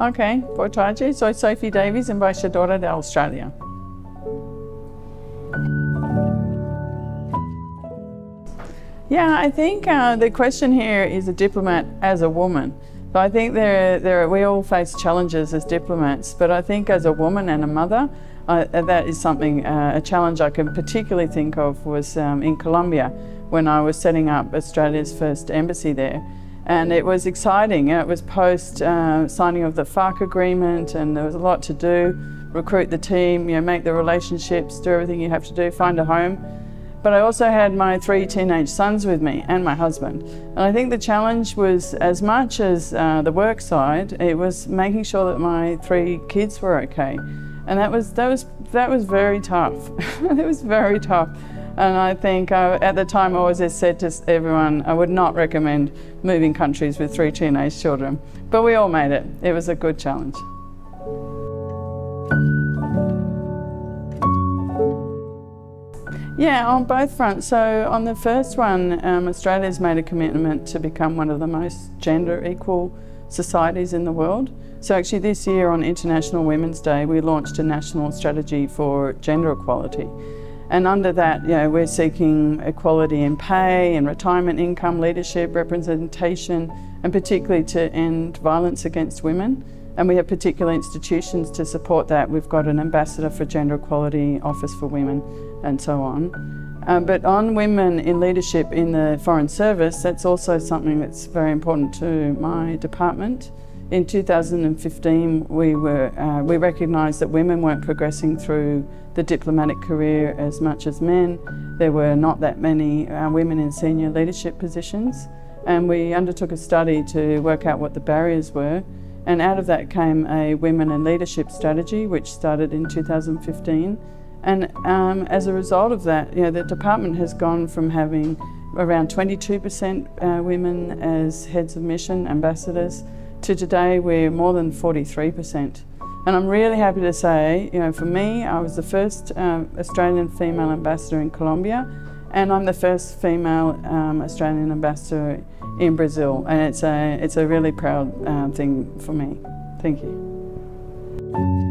Ok, boa tarde. Sou Sophie Davies, embaixadora da Austrália. Yeah, I think uh, the question here is a diplomat as a woman. So I think there, there, we all face challenges as diplomats, but I think as a woman and a mother, uh, that is something, uh, a challenge I can particularly think of was um, in Colombia when I was setting up Australia's first embassy there. And it was exciting. It was post uh, signing of the FARC agreement, and there was a lot to do recruit the team, you know, make the relationships, do everything you have to do, find a home. But I also had my three teenage sons with me and my husband. And I think the challenge was as much as uh, the work side, it was making sure that my three kids were okay. And that was, that was, that was very tough. it was very tough. And I think uh, at the time I always said to everyone, I would not recommend moving countries with three teenage children. But we all made it. It was a good challenge. Yeah, on both fronts. So on the first one, um, Australia's made a commitment to become one of the most gender equal societies in the world. So actually this year on International Women's Day, we launched a national strategy for gender equality. And under that, you know, we're seeking equality in pay and retirement income, leadership, representation, and particularly to end violence against women. And we have particular institutions to support that. We've got an ambassador for gender equality, Office for Women, and so on. Um, but on women in leadership in the Foreign Service, that's also something that's very important to my department. In 2015, we, were, uh, we recognised that women weren't progressing through the diplomatic career as much as men. There were not that many uh, women in senior leadership positions. And we undertook a study to work out what the barriers were. And out of that came a women in leadership strategy, which started in 2015. And um, as a result of that, you know, the department has gone from having around 22% uh, women as heads of mission, ambassadors, to today we're more than 43%. And I'm really happy to say, you know, for me, I was the first um, Australian female ambassador in Colombia, and I'm the first female um, Australian ambassador in Brazil, and it's a, it's a really proud uh, thing for me. Thank you.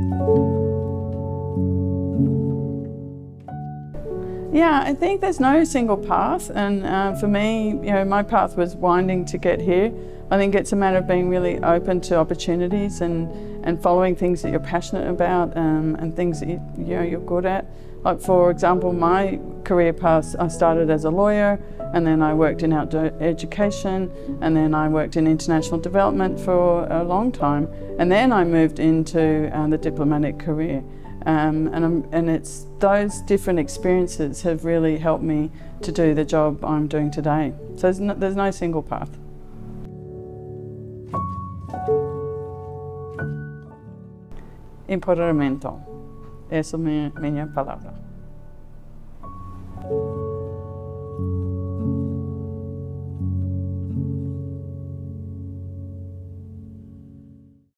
Yeah, I think there's no single path, and uh, for me, you know, my path was winding to get here. I think it's a matter of being really open to opportunities and, and following things that you're passionate about um, and things that you, you know, you're good at. Like for example, my career path, I started as a lawyer and then I worked in outdoor education and then I worked in international development for a long time and then I moved into uh, the diplomatic career. Um, and, and it's those different experiences have really helped me to do the job I'm doing today. So there's no, there's no single path. Empoderamento. Essa é minha, minha palavra.